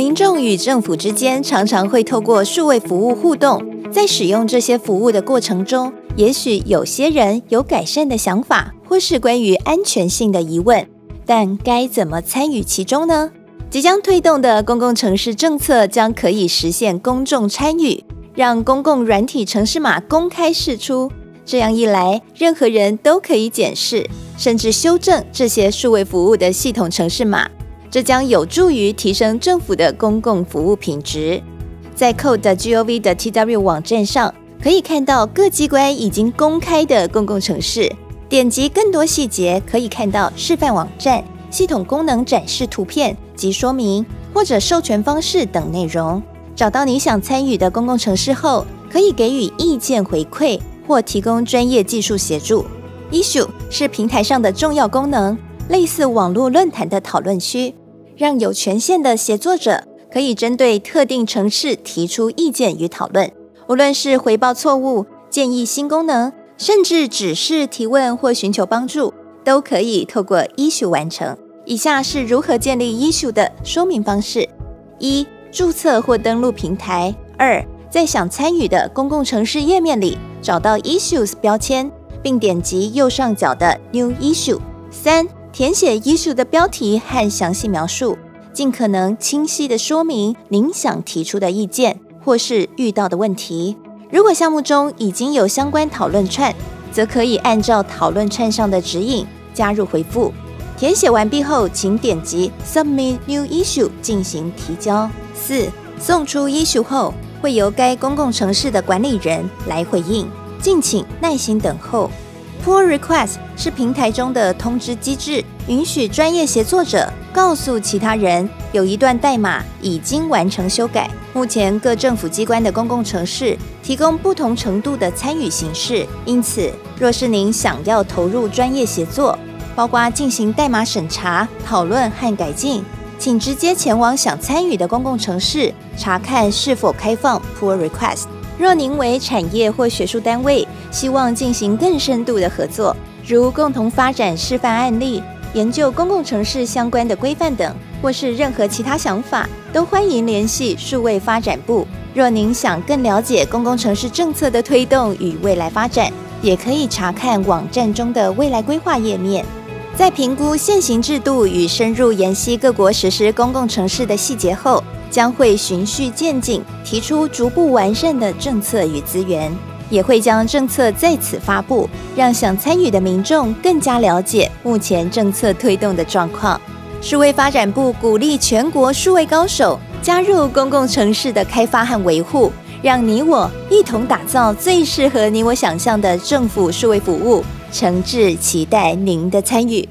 民众与政府之间常常会透过数位服务互动，在使用这些服务的过程中，也许有些人有改善的想法，或是关于安全性的疑问，但该怎么参与其中呢？即将推动的公共城市政策将可以实现公众参与，让公共软体城市码公开释出。这样一来，任何人都可以检视，甚至修正这些数位服务的系统城市码。这将有助于提升政府的公共服务品质。在 code.gov 的 TW 网站上，可以看到各机关已经公开的公共城市。点击更多细节，可以看到示范网站、系统功能展示图片。及说明或者授权方式等内容。找到你想参与的公共城市后，可以给予意见回馈或提供专业技术协助。Issue 是平台上的重要功能，类似网络论坛的讨论区，让有权限的协作者可以针对特定城市提出意见与讨论。无论是回报错误、建议新功能，甚至只是提问或寻求帮助，都可以透过 Issue 完成。以下是如何建立 issue 的说明方式：一、注册或登录平台；二、在想参与的公共城市页面里找到 issues 标签，并点击右上角的 New Issue；三、填写 issue 的标题和详细描述，尽可能清晰地说明您想提出的意见或是遇到的问题。如果项目中已经有相关讨论串，则可以按照讨论串上的指引加入回复。填写完毕后，请点击 Submit New Issue 进行提交。四、送出 issue 后，会由该公共城市的管理人来回应，敬请耐心等候。Pull Request 是平台中的通知机制，允许专业协作者告诉其他人有一段代码已经完成修改。目前各政府机关的公共城市提供不同程度的参与形式，因此若是您想要投入专业协作，包括进行代码审查、讨论和改进，请直接前往想参与的公共城市查看是否开放 Pull Request。若您为产业或学术单位，希望进行更深度的合作，如共同发展示范案例、研究公共城市相关的规范等，或是任何其他想法，都欢迎联系数位发展部。若您想更了解公共城市政策的推动与未来发展，也可以查看网站中的未来规划页面。在评估现行制度与深入研析各国实施公共城市的细节后，将会循序渐进提出逐步完善的政策与资源，也会将政策在此发布，让想参与的民众更加了解目前政策推动的状况。数位发展部鼓励全国数位高手加入公共城市的开发和维护，让你我一同打造最适合你我想象的政府数位服务。诚挚期待您的参与。